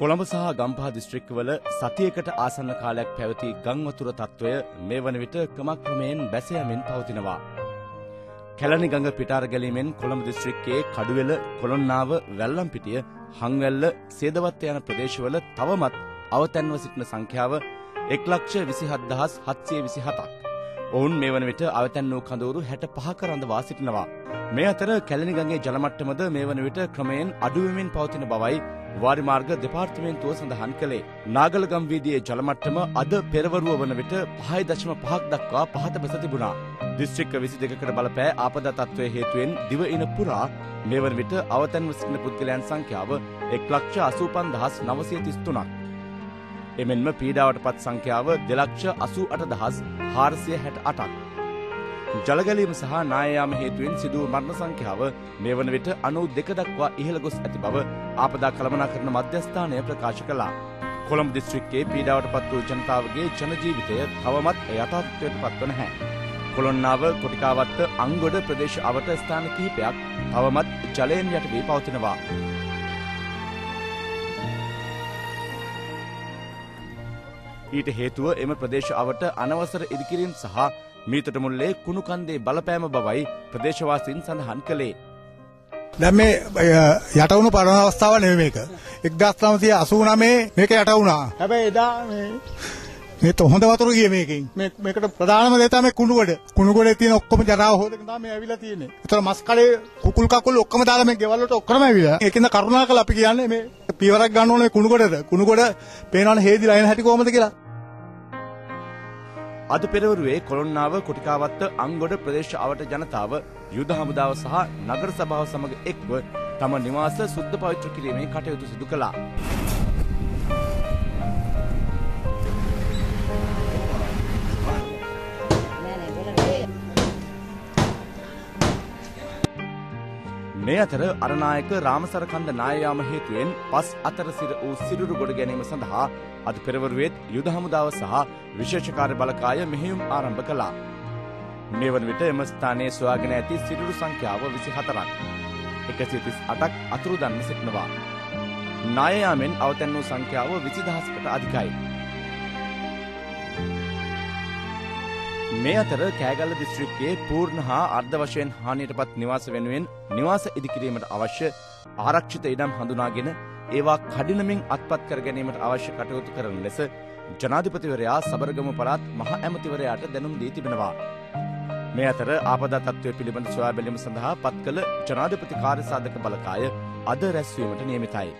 කොළඹ සහ ගම්පහ දිස්ත්‍රික්කවල සතියකට ආසන්න කාලයක් පැවති ගංවතුර තත්ත්වය මේ වන විට ක්‍රමක්‍රමයෙන් බැසයමින් පවතිනවා. කැලණි ගඟ පිටාර ගැලීමෙන් කොළඹ දිස්ත්‍රික්කයේ කඩුවෙල, කොළොන්නාව, වැල්ලම්පිටිය, හංවැල්ල, සේදවත් යන ප්‍රදේශවල තවමත් අවතැන්ව සිටින සංඛ්‍යාව 1,27,727ක්. ඔවුන් මේ වන විට අවතැන් වූ කඳවුරු හැට පහක රඳවා සිටිනවා. මේ අතර කැලණිගඟේ ජලමට්ටමද මේ වන විට ක්‍රමයෙන් අඩුවමින් පවතින බවයි වාරිමාර්ග දෙපාර්තමේන්තුව සඳහන් කළේ. නාගලගම් වීදියේ ජලමට්ටම අද පෙරවරුව වන විට 5.5ක් දක්වා පහත බැස තිබුණා. දිස්ත්‍රික්ක 22කට බලපෑ ආපදා තත්ත්වය හේතුවෙන් දිව ඉන පුරා මේ වන විට අවතැන්ව සිටින පුද්ගලයන් සංඛ්‍යාව 1,85,933ක්. එමෙන්ම පීඩාවට පත් සංඛ්‍යාව දෙලක්ෂ අසූ අට දහස් හාරසිය හැට අටක්. ජලගැලීම සහ නායයාම හේතුවෙන් සිදුව මරණ සංඛ්‍යාව මේ වන විට අනු දෙක දක්වා ඉහළ ගොස් ඇති බව ආපදා කළමනා කරන මධ්‍යස්ථානය ප්‍රකාශ කළා. කොළඹ දිස්ත්‍රික්කයේ පීඩාවට පත් වූ ජනතාවගේ ජනජීවිතය තවමත් යථාර්ථයට පත්ව නැහැ. කොළොන්නාව කොටිකාවත්ත අංගොඩ ප්‍රදේශ අවට ස්ථාන කිහිපයක් තවමත් ජලයෙන් යට වී පවතිනවා. ඊට හේතුව එම ප්‍රදේශ අවට අනවසර ඉදිකිරීම් සහ මීතට මුල්ලේ කුණු කන්දේ බලපෑම බවයි ප්‍රදේශවාසීන් සඳහන් කළේ. දැන් මේ යටවුණු පරණ අවස්ථාව නෙවෙයි මේක. 1989 මේක යට වුණා. හැබැයි එදා මේ මේ හොඳ වතුර ගියේ මේකෙන්. මේ මේකට ප්‍රධානම දේ තමයි කුණුගොඩ. කුණුගොඩේ තියෙන ඔක්කොම ජරාව හොදගෙන තමයි මේ ඇවිල්ලා තියෙන්නේ. ඒතර මස් කඩේ කුකුල් කකුල් ඔක්කොම දාලා මේ ගෙවල් වලට ඔක්කොම ඇවිල්ලා. ඒකින්ද කරුණාකරලා අපි කියන්නේ මේ පියවරක් ගන්න ඕනේ කුණුගොඩට. කුණුගොඩ පේනවනේ හේදිලා එන හැටි කොහොමද කියලා. අද පෙරවරුවේ කොළොන්නාව කොටිකාවත්ත අංගොඩ ප්‍රදේශ අවට ජනතාව යුද හමුදාව සහ නගර සභාව සමග එක්ව තම නිවාස සුද්ධ පවිත්‍ර කිරීමේ කටයුතු සිදු කළා. මේ අතර අරනායක රාමසරකන්ද නායයාම හේතුවෙන් පස් අතර සිර වූ සිරුරු ගොඩ ගැනීම සඳහා අද පෙරවරුවේත් යුද හමුදාව සහ විශේෂකාර්ය බලකාය මෙහෙයුම් ආරම්භ කළා. මේ වන විට එම ස්ථානයේ සොයාගෙන ඇති සිරුරු සංඛ්‍යාව විසි හතරක්. එකසිය තිස් අටක් අතුරුදන්ව සිටිනවා. නායයාමෙන් අවතැන් වූ සංඛ්‍යාව විසිදහස්කට අධිකයි. මේ අතර කෑගල්ල දිස්ත්‍රික්කයේ පූර්ණ හා අර්ධ වශයෙන් හානියටපත් නිවාස වෙනුවෙන් නිවාස ඉදිකිරීමට අවශ්‍ය ආරක්ෂිත ඉඩම් හඳුනාගෙන ඒවා කඩිනමින් අත්පත් කර ගැනීමට අවශ්‍ය කටයුතු කරන ලෙස ජනාධිපතිවරයා සබරගම පළාත් මහ ඇමතිවරයාට දැනුම් දී තිබෙනවා. මේ අතර ආපදා තත්ත්වය පිළිබඳ සොයා බැලීම සඳහා පත් කළ ජනාධිපති කාර්යසාධක බලකාය අද රැස්වීමට නියමිතයි.